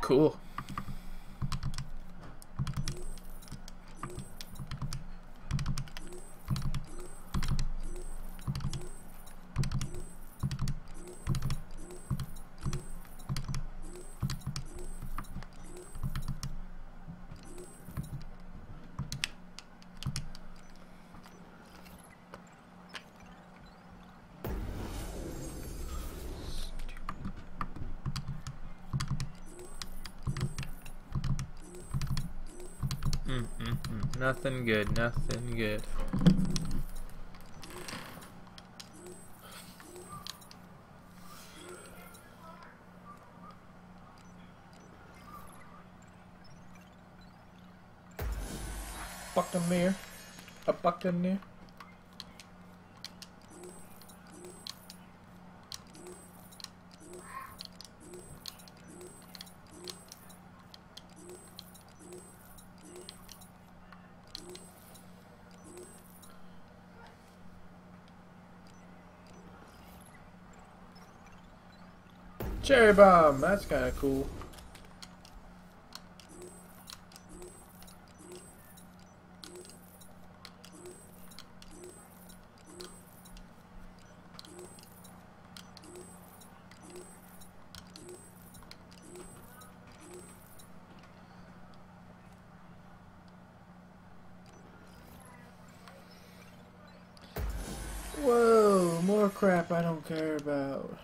Cool. Nothing good, nothing good. Buccaneer. A buccaneer. Cherry bomb, that's kind of cool. Whoa, more crap I don't care about.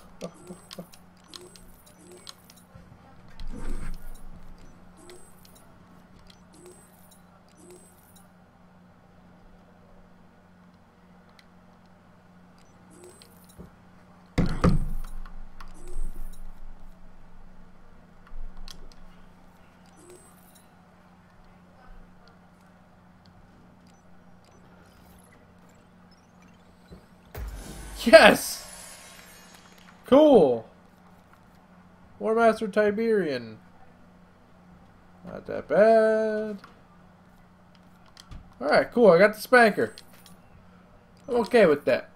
Yes! Cool! War Master Tiberian. Not that bad. Alright, cool. I got the spanker. I'm okay with that.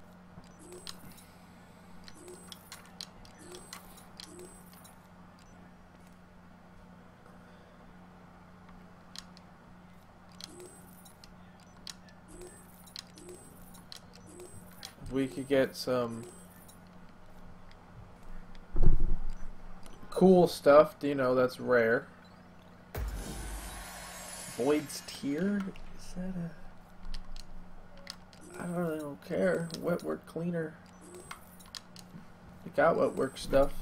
We could get some cool stuff, you know, that's rare. Void's Tear? Is that a... I don't really don't care. Wetwork Cleaner. We got Wetwork stuff.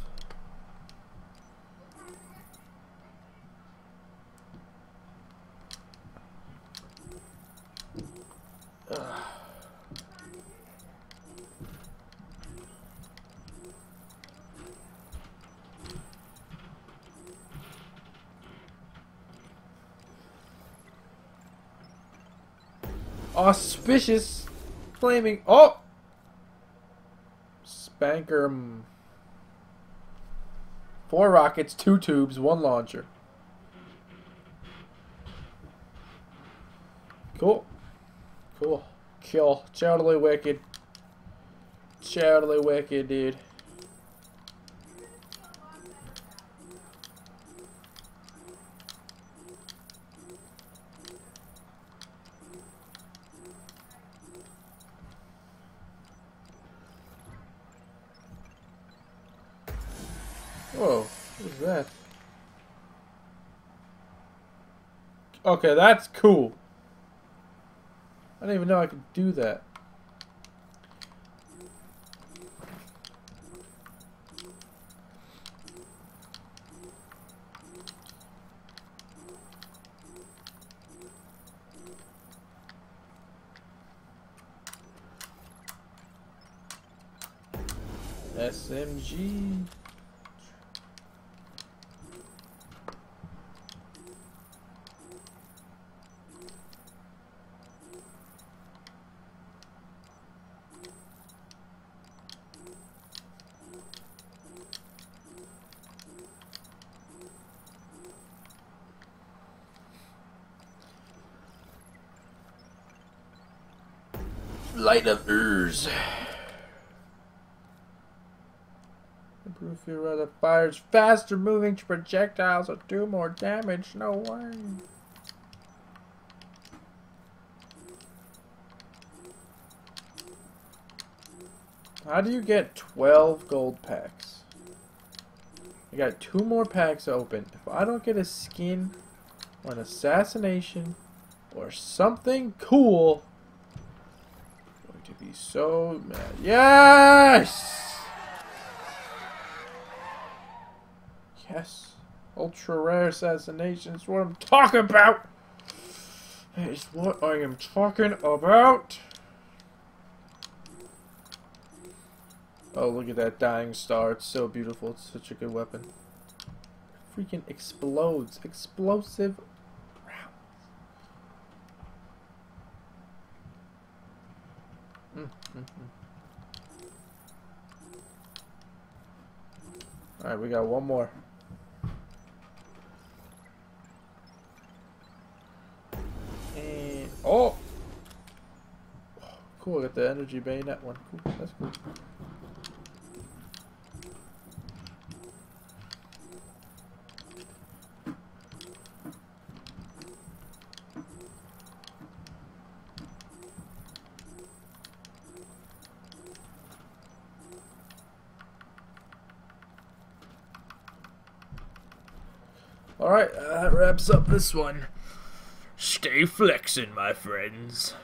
Auspicious flaming. Oh! Spanker. Four rockets, two tubes, one launcher. Cool. Cool. Kill. Totally wicked. Totally wicked, dude. Whoa, what is that? Okay, that's cool. I didn't even know I could do that. SMG. Light of Urs. Improve If you rather fires faster moving projectiles or do more damage, no way. How do you get 12 gold packs? I got two more packs open. If I don't get a skin or an assassination or something cool, be so mad. Yes! Yes. Ultra rare assassination is what I'm talking about! That is what I am talking about! Oh, look at that dying star. It's so beautiful. It's such a good weapon. Freaking explodes. Explosive Mm, mm, mm. Alright, we got one more. And, oh! Cool, I got the energy bay. bayonet one. Cool, that's cool. Alright, uh, that wraps up this one. Stay flexing, my friends.